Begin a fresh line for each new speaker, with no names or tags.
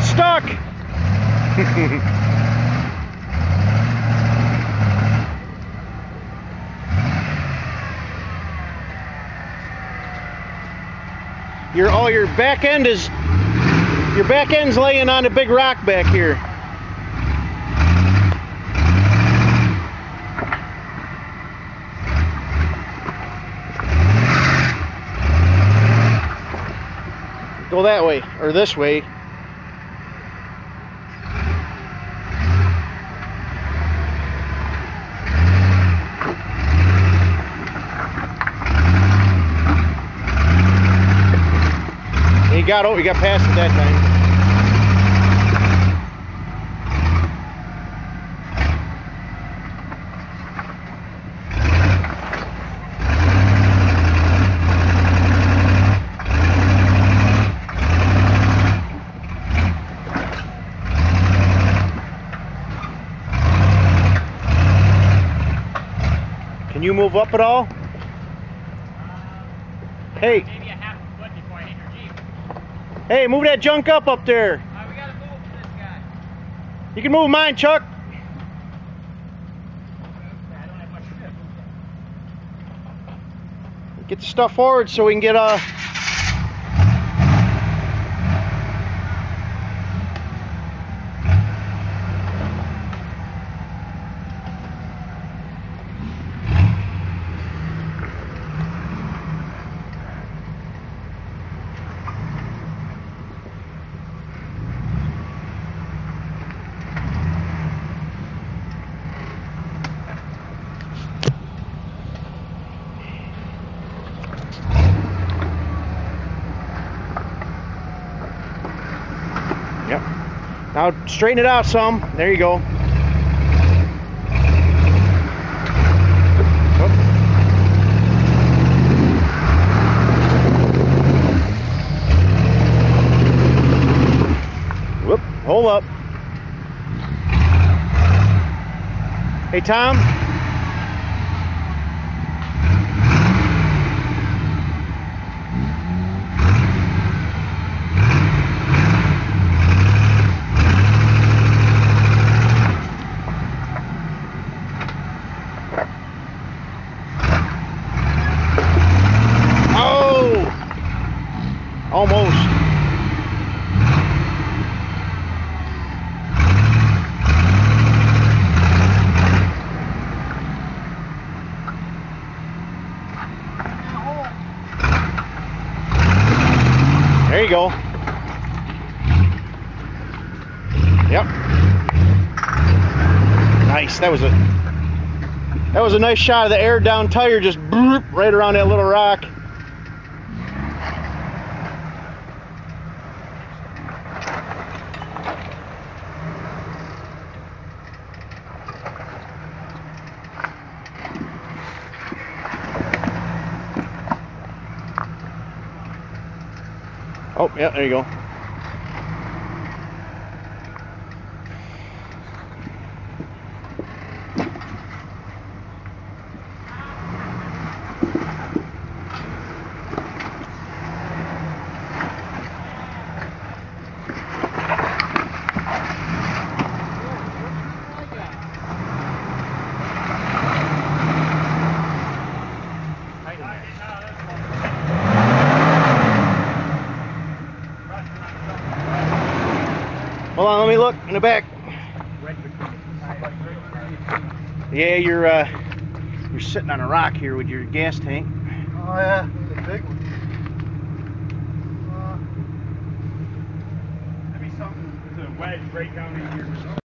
stuck. your oh your back end is your back end's laying on a big rock back here. Go that way, or this way. He got oh, he got past it that time. Can you move up at all? Hey, hey, move that junk up up there.
We gotta move for this guy.
You can move mine, Chuck.
I don't have much room.
Get the stuff forward so we can get uh Yep. Now straighten it out some. There you go. Whoop. Whoop. Hold up. Hey Tom. Oh! Almost. There you go. Yep. Nice. That was a that was a nice shot of the air down tire just right around that little rock. Oh, yeah, there you go. Hold on, let me look in the back. Yeah, you're uh, you're sitting on a rock here with your gas tank.
Oh yeah, the big one.
Maybe something, there's a wedge right down in here.